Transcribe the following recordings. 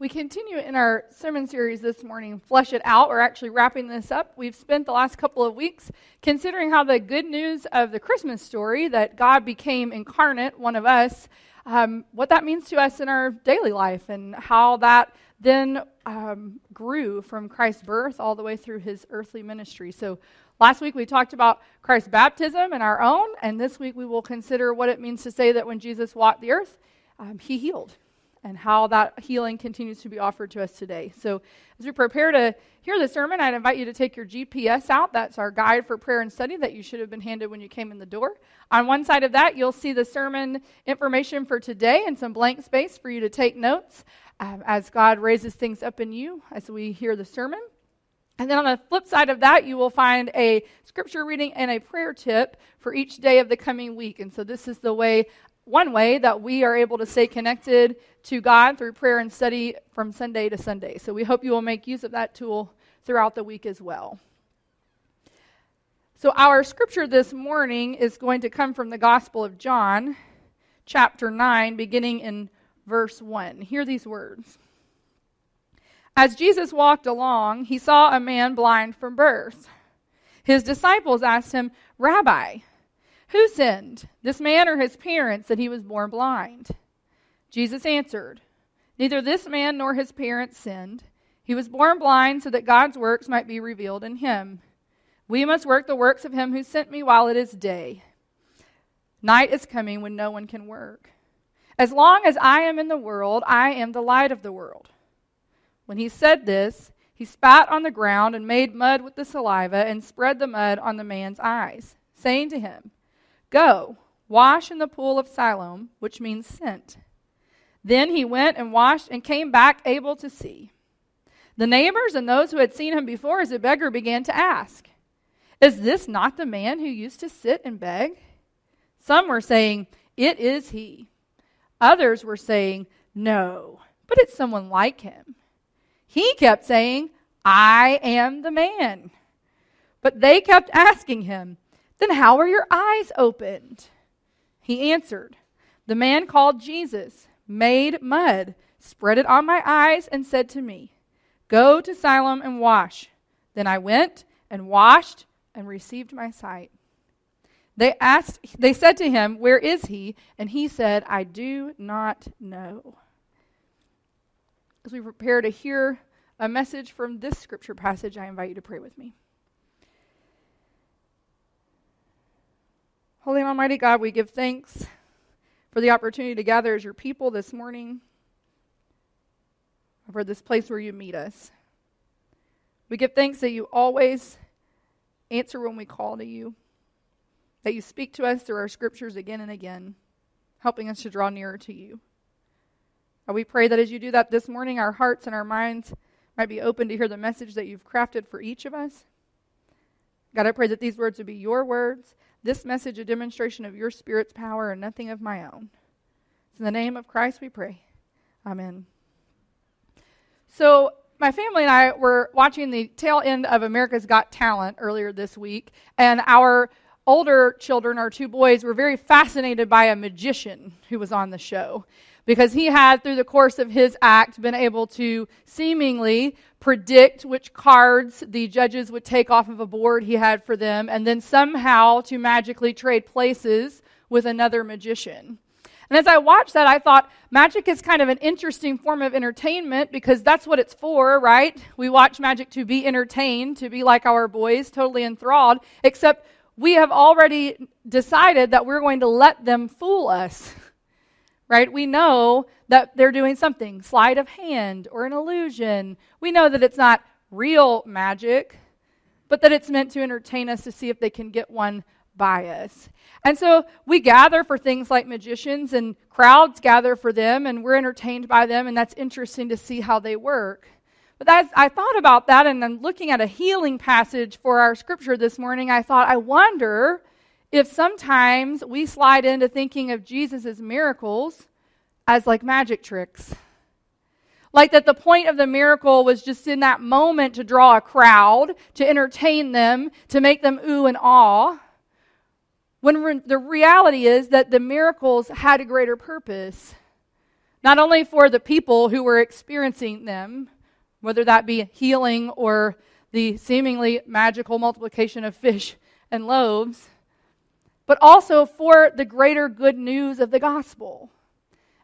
We continue in our sermon series this morning, Flesh It Out. We're actually wrapping this up. We've spent the last couple of weeks considering how the good news of the Christmas story, that God became incarnate, one of us, um, what that means to us in our daily life, and how that then um, grew from Christ's birth all the way through his earthly ministry. So last week we talked about Christ's baptism and our own, and this week we will consider what it means to say that when Jesus walked the earth, um, he healed and how that healing continues to be offered to us today. So, as we prepare to hear the sermon, I'd invite you to take your GPS out. That's our guide for prayer and study that you should have been handed when you came in the door. On one side of that, you'll see the sermon information for today and some blank space for you to take notes um, as God raises things up in you as we hear the sermon. And then on the flip side of that, you will find a scripture reading and a prayer tip for each day of the coming week. And so this is the way one way that we are able to stay connected to God through prayer and study from Sunday to Sunday. So we hope you will make use of that tool throughout the week as well. So our scripture this morning is going to come from the Gospel of John, chapter 9, beginning in verse 1. Hear these words. As Jesus walked along, he saw a man blind from birth. His disciples asked him, Rabbi, who sinned, this man or his parents, that he was born blind? Jesus answered, Neither this man nor his parents sinned. He was born blind so that God's works might be revealed in him. We must work the works of him who sent me while it is day. Night is coming when no one can work. As long as I am in the world, I am the light of the world. When he said this, he spat on the ground and made mud with the saliva and spread the mud on the man's eyes, saying to him, Go, wash in the pool of Siloam, which means sent. Then he went and washed and came back able to see. The neighbors and those who had seen him before as a beggar began to ask, Is this not the man who used to sit and beg? Some were saying, It is he. Others were saying, No, but it's someone like him. He kept saying, I am the man. But they kept asking him, then how were your eyes opened? He answered, The man called Jesus made mud, spread it on my eyes, and said to me, Go to Siloam and wash. Then I went and washed and received my sight. They asked they said to him, Where is he? And he said, I do not know. As we prepare to hear a message from this scripture passage, I invite you to pray with me. Almighty God, we give thanks for the opportunity to gather as your people this morning, for this place where you meet us. We give thanks that you always answer when we call to you, that you speak to us through our scriptures again and again, helping us to draw nearer to you. And we pray that as you do that this morning, our hearts and our minds might be open to hear the message that you've crafted for each of us. God, I pray that these words would be your words this message a demonstration of your Spirit's power and nothing of my own. It's in the name of Christ we pray. Amen. So, my family and I were watching the tail end of America's Got Talent earlier this week, and our older children, our two boys, were very fascinated by a magician who was on the show because he had, through the course of his act, been able to seemingly predict which cards the judges would take off of a board he had for them, and then somehow to magically trade places with another magician. And as I watched that, I thought magic is kind of an interesting form of entertainment because that's what it's for, right? We watch magic to be entertained, to be like our boys, totally enthralled, except we have already decided that we're going to let them fool us. right? We know that they're doing something, sleight of hand or an illusion. We know that it's not real magic, but that it's meant to entertain us to see if they can get one by us. And so we gather for things like magicians, and crowds gather for them, and we're entertained by them, and that's interesting to see how they work. But as I thought about that, and I'm looking at a healing passage for our scripture this morning, I thought, I wonder if sometimes we slide into thinking of Jesus' miracles as like magic tricks. Like that the point of the miracle was just in that moment to draw a crowd, to entertain them, to make them ooh and ah. When re- the reality is that the miracles had a greater purpose. not only for the people who were experiencing them, whether that be healing or the seemingly magical multiplication of fish and loaves, but also for the greater good news of the gospel.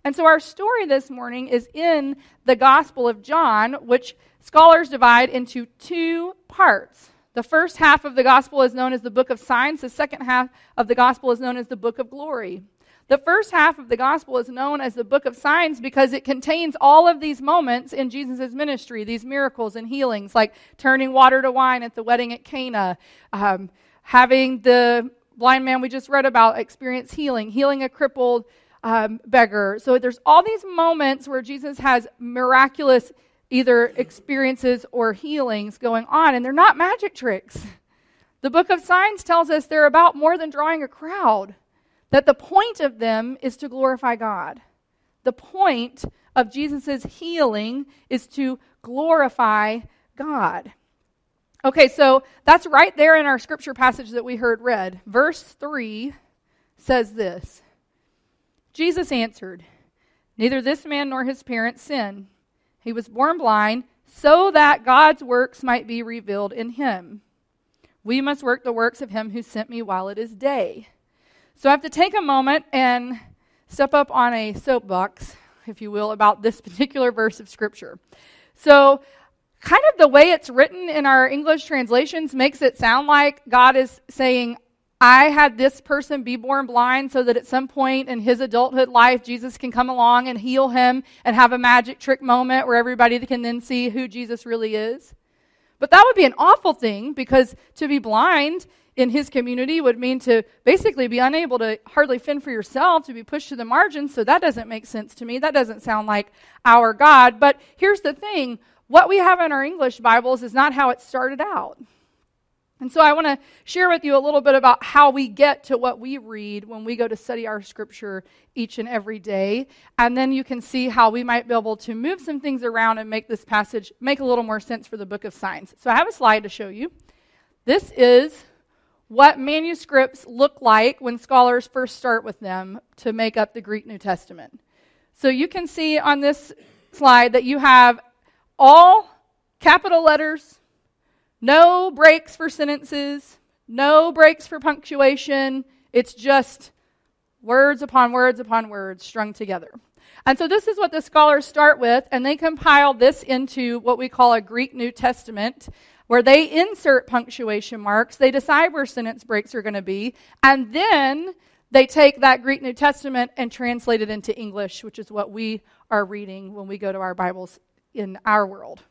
And so our story this morning is in the Gospel of John, which scholars divide into two parts. The first half of the Gospel is known as the book of signs, the second half of the Gospel is known as the book of glory. The first half of the Gospel is known as the book of signs because it contains all of these moments in Jesus' ministry, these miracles and healings, like turning water to wine at the wedding at Cana, um, having the blind man we just read about experience healing, healing a crippled um, beggar. So there's all these moments where Jesus has miraculous either experiences or healings going on, and they're not magic tricks. The book of signs tells us they're about more than drawing a crowd, that the point of them is to glorify God. The point of Jesus' healing is to glorify God. Okay, so that's right there in our scripture passage that we heard read. Verse 3 says this Jesus answered, Neither this man nor his parents sinned. He was born blind so that God's works might be revealed in him. We must work the works of him who sent me while it is day. So I have to take a moment and step up on a soapbox, if you will, about this particular verse of Scripture. So, kind of the way it's written in our English translations makes it sound like God is saying, I had this person be born blind so that at some point in his adulthood life, Jesus can come along and heal him and have a magic trick moment where everybody can then see who Jesus really is. But that would be an awful thing because to be blind in his community would mean to basically be unable to hardly fend for yourself, to be pushed to the margins. So that doesn't make sense to me. That doesn't sound like our God. But here's the thing what we have in our English Bibles is not how it started out. And so I want to share with you a little bit about how we get to what we read when we go to study our scripture each and every day. And then you can see how we might be able to move some things around and make this passage make a little more sense for the book of signs. So I have a slide to show you. This is what manuscripts look like when scholars first start with them to make up the Greek New Testament. So you can see on this slide that you have all capital letters no breaks for sentences, no breaks for punctuation. It's just words upon words upon words strung together. And so this is what the scholars start with, and they compile this into what we call a Greek New Testament, where they insert punctuation marks, they decide where sentence breaks are going to be, and then they take that Greek New Testament and translate it into English, which is what we are reading when we go to our Bibles in our world.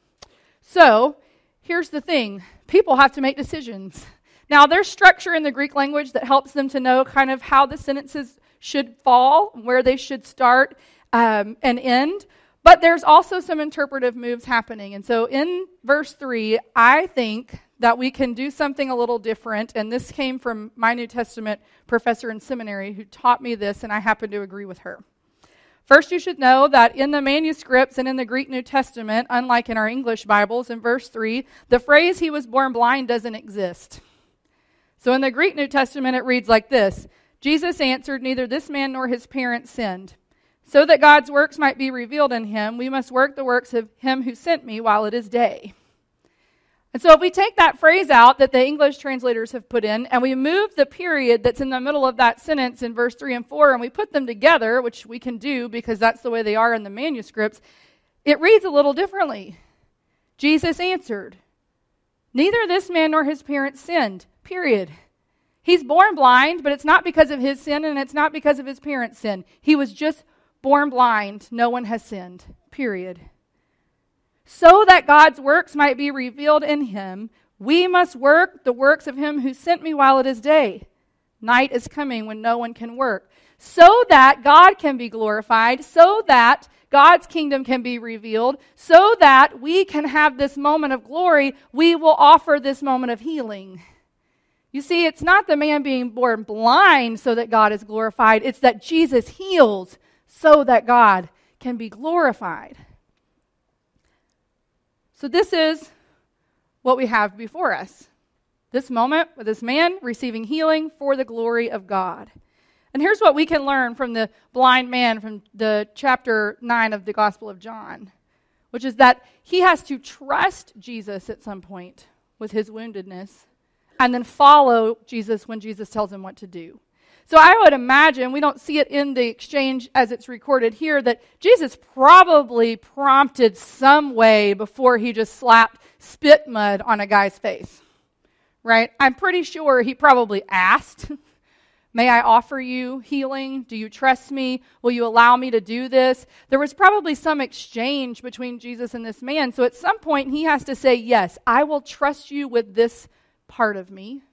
So here's the thing people have to make decisions. Now, there's structure in the Greek language that helps them to know kind of how the sentences should fall, where they should start um, and end. But there's also some interpretive moves happening. And so in verse 3, I think that we can do something a little different. And this came from my New Testament professor in seminary who taught me this, and I happen to agree with her. First, you should know that in the manuscripts and in the Greek New Testament, unlike in our English Bibles, in verse 3, the phrase he was born blind doesn't exist. So in the Greek New Testament, it reads like this Jesus answered, Neither this man nor his parents sinned. So that God's works might be revealed in him, we must work the works of him who sent me while it is day. And so if we take that phrase out that the English translators have put in and we move the period that's in the middle of that sentence in verse 3 and 4 and we put them together, which we can do because that's the way they are in the manuscripts, it reads a little differently. Jesus answered, Neither this man nor his parents sinned, period. He's born blind, but it's not because of his sin and it's not because of his parents' sin. He was just born blind. No one has sinned, period so that God's works might be revealed in him, we must work the works of him who sent me while it is day. Night is coming when no one can work. So that God can be glorified, so that God's kingdom can be revealed, so that we can have this moment of glory, we will offer this moment of healing. You see, it's not the man being born blind so that God is glorified, it's that Jesus heals so that God can be glorified. So, this is what we have before us this moment with this man receiving healing for the glory of God. And here's what we can learn from the blind man from the chapter 9 of the Gospel of John, which is that he has to trust Jesus at some point with his woundedness and then follow Jesus when Jesus tells him what to do. So I would imagine, we don't see it in the exchange as it's recorded here, that Jesus probably prompted some way before he just slapped spit mud on a guy's face. Right? I'm pretty sure he probably asked, May I offer you healing? Do you trust me? Will you allow me to do this? There was probably some exchange between Jesus and this man. So at some point, he has to say, Yes, I will trust you with this part of me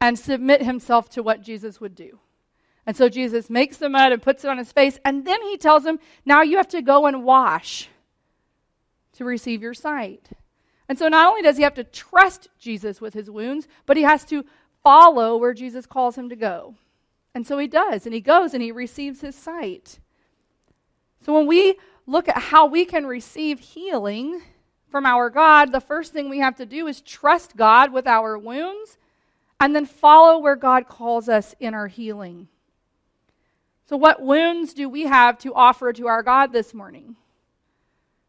and submit himself to what Jesus would do. And so Jesus makes the mud and puts it on his face, and then he tells him, Now you have to go and wash to receive your sight. And so not only does he have to trust Jesus with his wounds, but he has to follow where Jesus calls him to go. And so he does, and he goes and he receives his sight. So when we look at how we can receive healing from our God, the first thing we have to do is trust God with our wounds and then follow where God calls us in our healing. So, what wounds do we have to offer to our God this morning?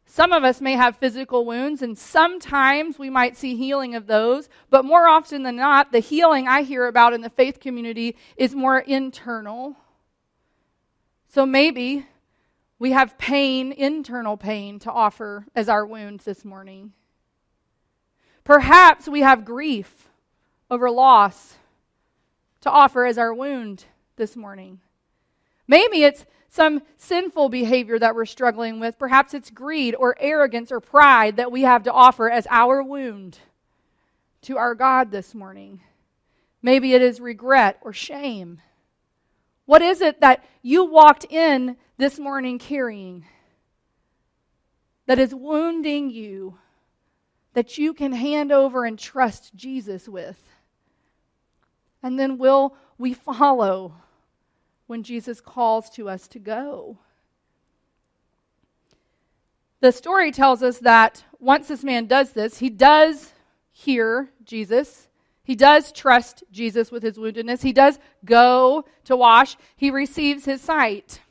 Some of us may have physical wounds, and sometimes we might see healing of those, but more often than not, the healing I hear about in the faith community is more internal. So maybe we have pain, internal pain, to offer as our wounds this morning. Perhaps we have grief over loss to offer as our wound this morning. Maybe it's some sinful behavior that we're struggling with. Perhaps it's greed or arrogance or pride that we have to offer as our wound to our God this morning. Maybe it is regret or shame. What is it that you walked in this morning carrying that is wounding you that you can hand over and trust Jesus with? And then will we follow when Jesus calls to us to go? The story tells us that once this man does this, he does hear Jesus. He does trust Jesus with his woundedness. He does go to wash. He receives his sight.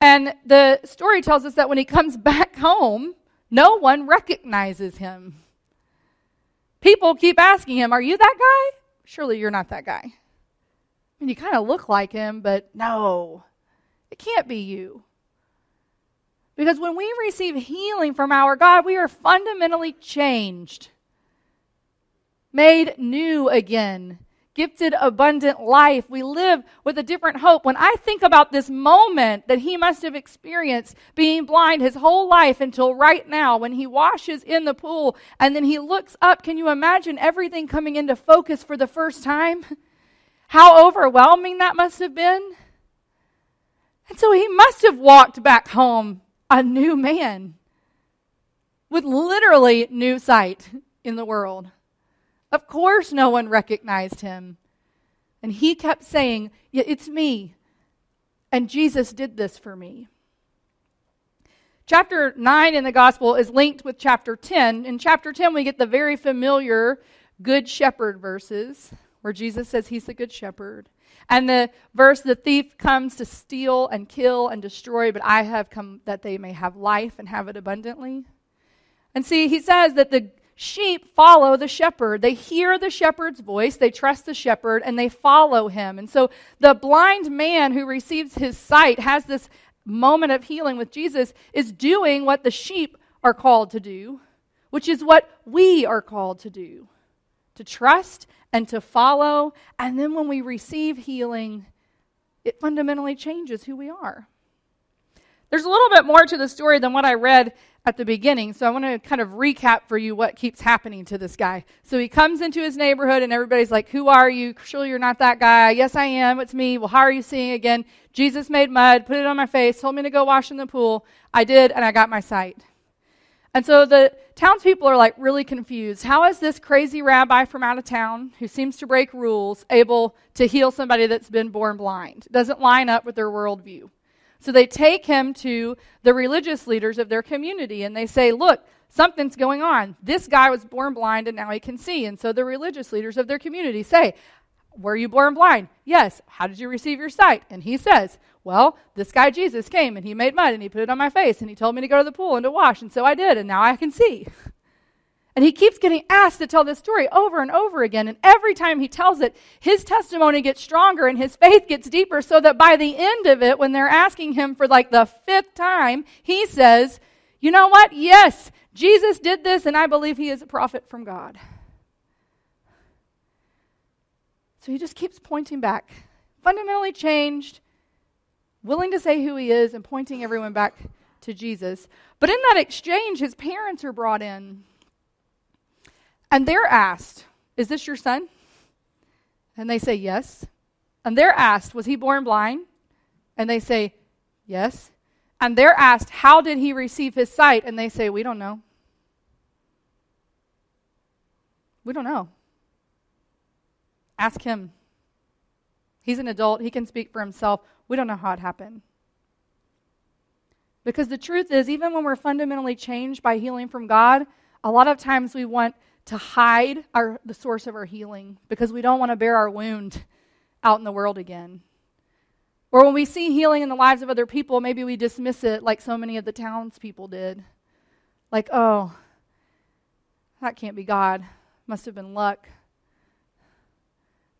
And the story tells us that when he comes back home, no one recognizes him. People keep asking him, Are you that guy? Surely you're not that guy. I mean, you kind of look like him, but no, it can't be you. Because when we receive healing from our God, we are fundamentally changed, made new again, gifted abundant life. We live with a different hope. When I think about this moment that he must have experienced being blind his whole life until right now, when he washes in the pool and then he looks up, can you imagine everything coming into focus for the first time? How overwhelming that must have been. And so he must have walked back home a new man with literally new sight in the world. Of course, no one recognized him. And he kept saying, yeah, It's me. And Jesus did this for me. Chapter 9 in the gospel is linked with chapter 10. In chapter 10, we get the very familiar Good Shepherd verses where Jesus says he's the Good Shepherd. And the verse, the thief comes to steal and kill and destroy, but I have come that they may have life and have it abundantly. And see, he says that the sheep follow the shepherd. They hear the shepherd's voice, they trust the shepherd, and they follow him. And so the blind man who receives his sight has this moment of healing with Jesus, is doing what the sheep are called to do, which is what we are called to do to trust and to follow. And then when we receive healing, it fundamentally changes who we are. There's a little bit more to the story than what I read at the beginning. So I want to kind of recap for you what keeps happening to this guy. So he comes into his neighborhood and everybody's like, Who are you? Surely you're not that guy. Yes, I am. It's me. Well, how are you seeing again? Jesus made mud, put it on my face, told me to go wash in the pool. I did, and I got my sight. And so the townspeople are like really confused. How is this crazy rabbi from out of town who seems to break rules able to heal somebody that's been born blind? Doesn't line up with their worldview. So they take him to the religious leaders of their community and they say, Look, something's going on. This guy was born blind and now he can see. And so the religious leaders of their community say, Were you born blind? Yes. How did you receive your sight? And he says, Well, this guy Jesus came and he made mud and he put it on my face and he told me to go to the pool and to wash. And so I did. And now I can see. And he keeps getting asked to tell this story over and over again. And every time he tells it, his testimony gets stronger and his faith gets deeper so that by the end of it, when they're asking him for like the fifth time, he says, You know what? Yes, Jesus did this, and I believe he is a prophet from God. So he just keeps pointing back. Fundamentally changed, willing to say who he is, and pointing everyone back to Jesus. But in that exchange, his parents are brought in. And they're asked, Is this your son? And they say, Yes. And they're asked, Was he born blind? And they say, Yes. And they're asked, How did he receive his sight? And they say, We don't know. We don't know. Ask him. He's an adult, he can speak for himself. We don't know how it happened. Because the truth is, even when we're fundamentally changed by healing from God, a lot of times we want to hide our, the source of our healing because we don't want to bear our wound out in the world again. Or when we see healing in the lives of other people, maybe we dismiss it like so many of the townspeople did. Like, oh, that can't be God. Must have been luck.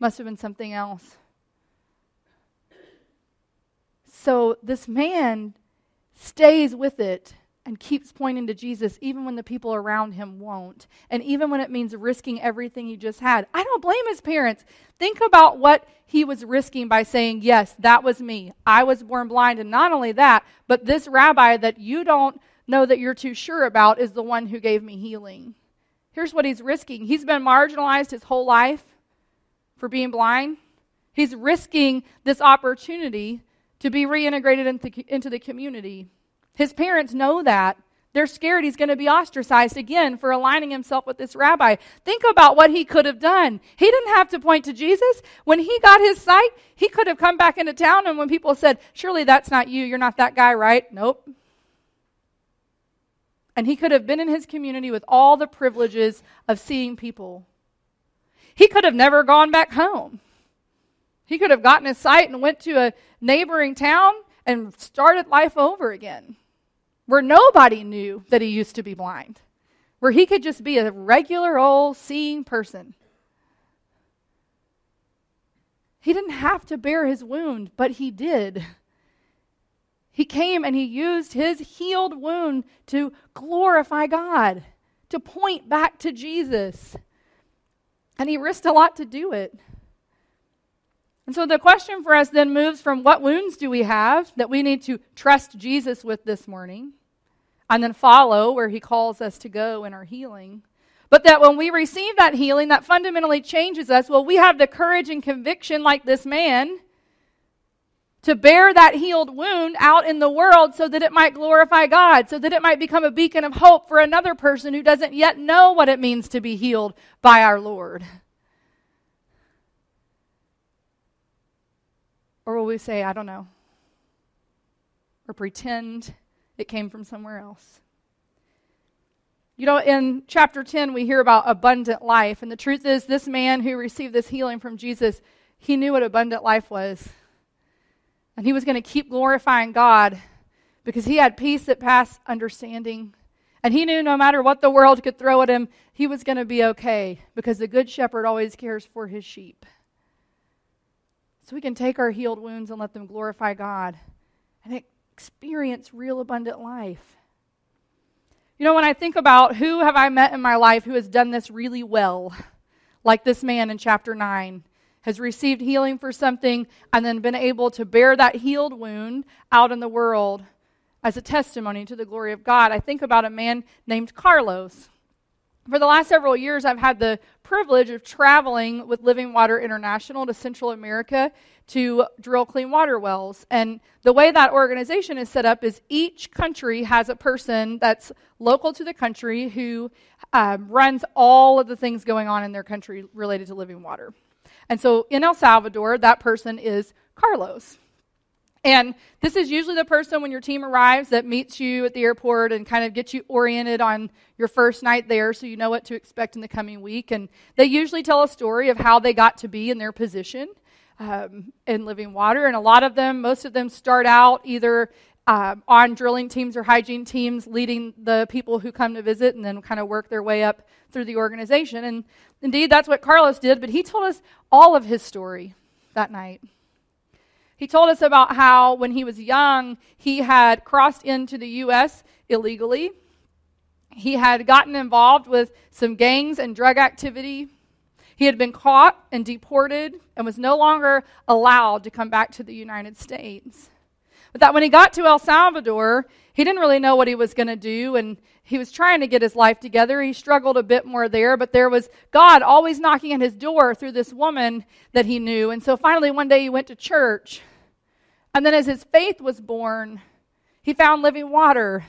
Must have been something else. So this man stays with it and keeps pointing to Jesus even when the people around him won't. And even when it means risking everything he just had. I don't blame his parents. Think about what he was risking by saying, Yes, that was me. I was born blind. And not only that, but this rabbi that you don't know that you're too sure about is the one who gave me healing. Here's what he's risking he's been marginalized his whole life for being blind. He's risking this opportunity to be reintegrated into, the community. His parents know that. They're scared he's going to be ostracized again for aligning himself with this rabbi. Think about what he could have done. He didn't have to point to Jesus. When he got his sight, he could have come back into town, and when people said, Surely that's not you, you're not that guy, right? Nope. And he could have been in his community with all the privileges of seeing people. He could have never gone back home. He could have gotten his sight and went to a neighboring town and started life over again where nobody knew that he used to be blind, where he could just be a regular old seeing person. He didn't have to bear his wound, but he did. He came and he used his healed wound to glorify God, to point back to Jesus. And he risked a lot to do it. And so the question for us then moves from what wounds do we have that we need to trust Jesus with this morning and then follow where he calls us to go in our healing. But that when we receive that healing, that fundamentally changes us. Well, we have the courage and conviction, like this man, to bear that healed wound out in the world so that it might glorify God, so that it might become a beacon of hope for another person who doesn't yet know what it means to be healed by our Lord. Or will we say, I don't know? Or pretend it came from somewhere else? You know, in chapter 10, we hear about abundant life. And the truth is, this man who received this healing from Jesus, he knew what abundant life was. And he was going to keep glorifying God because he had peace that passed understanding. And he knew no matter what the world could throw at him, he was going to be okay because the good shepherd always cares for his sheep. So we can take our healed wounds and let them glorify God and experience real abundant life. You know, when I think about who have I met in my life who has done this really well, like this man in chapter 9, has received healing for something and then been able to bear that healed wound out in the world as a testimony to the glory of God. I think about a man named Carlos. For the last several years, I've had the privilege of traveling with Living Water International to Central America to drill clean water wells. And the way that organization is set up is each country has a person that's local to the country who um, runs all of the things going on in their country related to living water. And so in El Salvador, that person is Carlos. And this is usually the person when your team arrives that meets you at the airport and kind of gets you oriented on your first night there so you know what to expect in the coming week. And they usually tell a story of how they got to be in their position um, in living water. And a lot of them, most of them, start out either uh, on drilling teams or hygiene teams, leading the people who come to visit, and then kind of work their way up through the organization. And indeed, that's what Carlos did, but he told us all of his story that night. He told us about how when he was young, he had crossed into the U.S. illegally. He had gotten involved with some gangs and drug activity. He had been caught and deported and was no longer allowed to come back to the United States. But that when he got to El Salvador, he didn't really know what he was going to do, and he was trying to get his life together. He struggled a bit more there, but there was God always knocking at his door through this woman that he knew. And so finally, one day he went to church and then as his faith was born, he found living water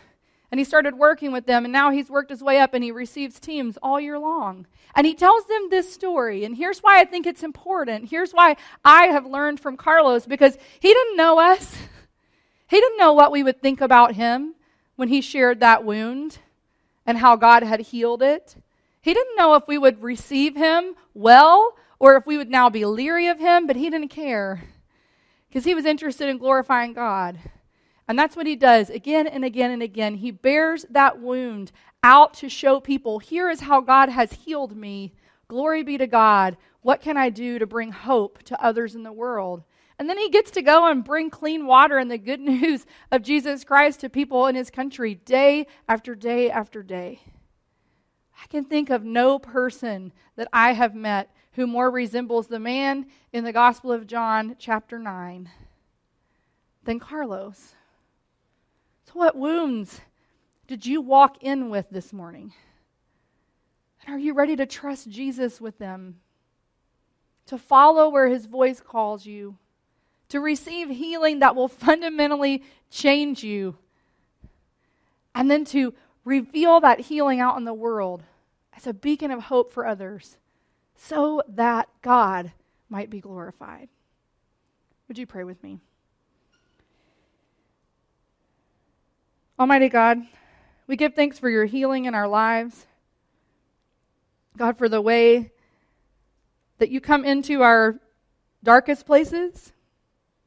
and he started working with them. And now he's worked his way up and he receives teams all year long. And he tells them this story. And here's why I think it's important. Here's why I have learned from Carlos because he didn't know us, he didn't know what we would think about him when he shared that wound and how God had healed it. He didn't know if we would receive him well or if we would now be leery of him, but he didn't care because he was interested in glorifying God. And that's what he does again and again and again. He bears that wound out to show people here is how God has healed me. Glory be to God. What can I do to bring hope to others in the world? And then he gets to go and bring clean water and the good news of Jesus Christ to people in his country day after day after day. I can think of no person that I have met who more resembles the man in the Gospel of John, chapter 9, than Carlos. So, what wounds did you walk in with this morning? And are you ready to trust Jesus with them? To follow where his voice calls you? To receive healing that will fundamentally change you? And then to reveal that healing out in the world as a beacon of hope for others so that God might be glorified. Would you pray with me? Almighty God, we give thanks for your healing in our lives. God, for the way that you come into our darkest places,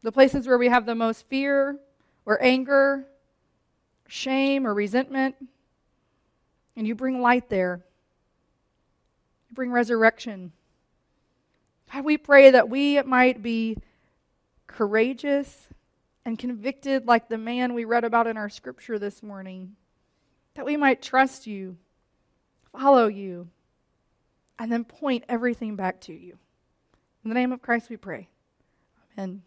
the places where we have the most fear or anger, shame or resentment, and you bring light there bring resurrection. God, we pray that we might be courageous and convicted like the man we read about in our scripture this morning. That we might trust you, follow you, and then point everything back to you. In the name of Christ we pray. Amen.